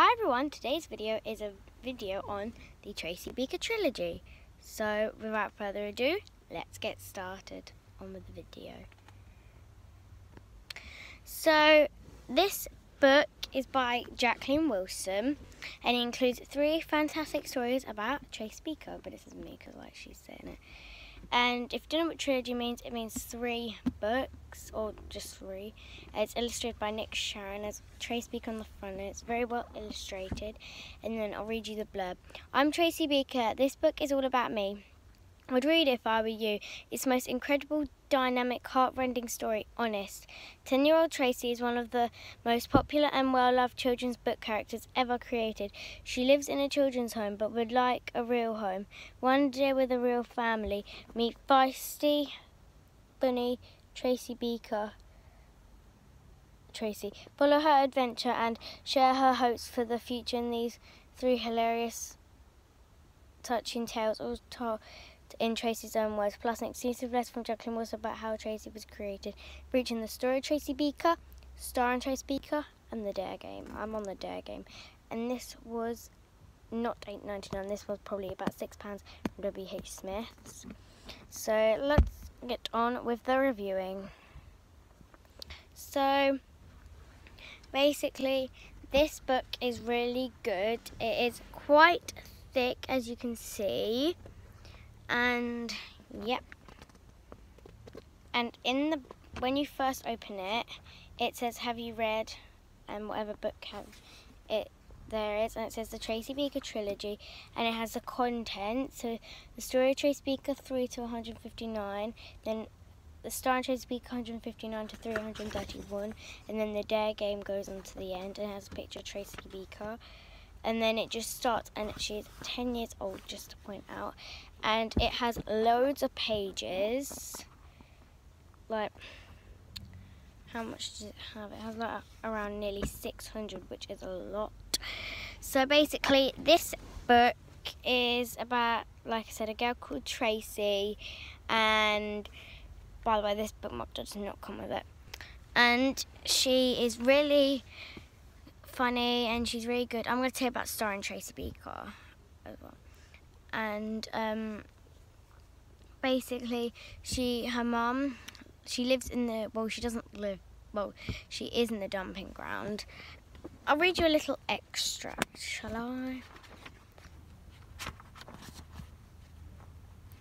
Hi everyone, today's video is a video on the Tracy Beaker trilogy. So without further ado, let's get started on with the video. So this book is by Jacqueline Wilson and it includes three fantastic stories about Tracy Beaker, but this is me because like she's saying it. And if you don't know what trilogy means, it means three books, or just three. It's illustrated by Nick Sharratt. There's Tracy Beaker on the front, and it's very well illustrated. And then I'll read you the blurb. I'm Tracy Beaker. This book is all about me. I'd read if I were you. It's the most incredible, dynamic, heartrending story, honest. Ten year old Tracy is one of the most popular and well loved children's book characters ever created. She lives in a children's home but would like a real home. One day with a real family. Meet feisty, bunny Tracy Beaker. Tracy. Follow her adventure and share her hopes for the future in these three hilarious, touching tales, all told in Tracy's own words, plus an exclusive letter from Jacqueline Wilson about how Tracy was created, featuring the story of Tracy Beaker, starring Tracy Beaker, and the Dare Game. I'm on the Dare Game, and this was not eight ninety nine. This was probably about six pounds from W. H. Smith's. So let's get on with the reviewing. So basically, this book is really good. It is quite thick, as you can see and yep. And in the when you first open it it says have you read and um, whatever book have it there is? And it says the Tracy Beaker trilogy and it has the content. So the story of Tracy Beaker 3 to 159 then the star and Tracy Beaker 159 to 331 and then the dare game goes on to the end and has a picture of Tracy Beaker and then it just starts and she's 10 years old just to point out. And it has loads of pages. Like how much does it have? It has like around nearly 600 which is a lot. So basically this book is about like I said a girl called Tracy. And by the way this bookmark does not come with it. And she is really funny and she's really good. I'm going to tell you about starring Tracy Beaker. And um, basically, she, her mum, she lives in the, well, she doesn't live, well, she is in the dumping ground. I'll read you a little extract, shall I?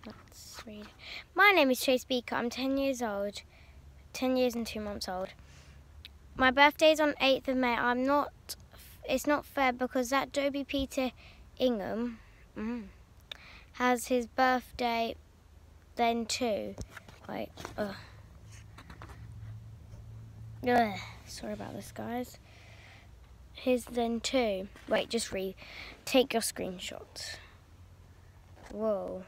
Let's read. My name is Tracy Beaker. I'm 10 years old, 10 years and 2 months old. My birthday's on 8th of May. I'm not, it's not fair because that Dobie Peter Ingham mm, has his birthday then too. Wait, ugh. Ugh. Sorry about this, guys. His then too. Wait, just read. Take your screenshots. Whoa.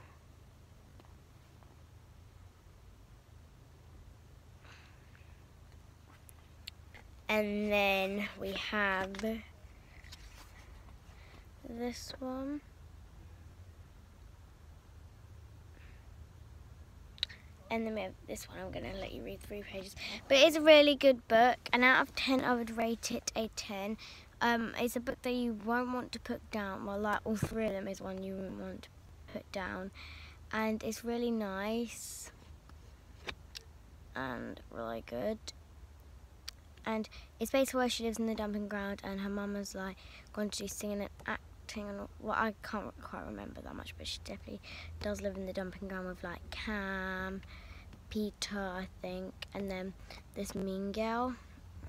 And then we have this one. And then we have this one. I'm going to let you read three pages. But it's a really good book. And out of 10, I would rate it a 10. Um, it's a book that you won't want to put down. Well, like all three of them is one you won't want to put down. And it's really nice. And really good and it's basically where she lives in the dumping ground and her mum is like going to do singing and acting and well I can't quite remember that much but she definitely does live in the dumping ground with like Cam, Peter I think and then this mean girl.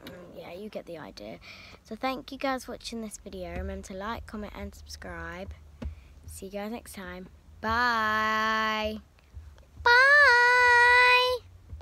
Mm, yeah you get the idea. So thank you guys for watching this video. Remember to like comment and subscribe. See you guys next time. Bye. Bye